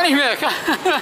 Hva er det med? Hva?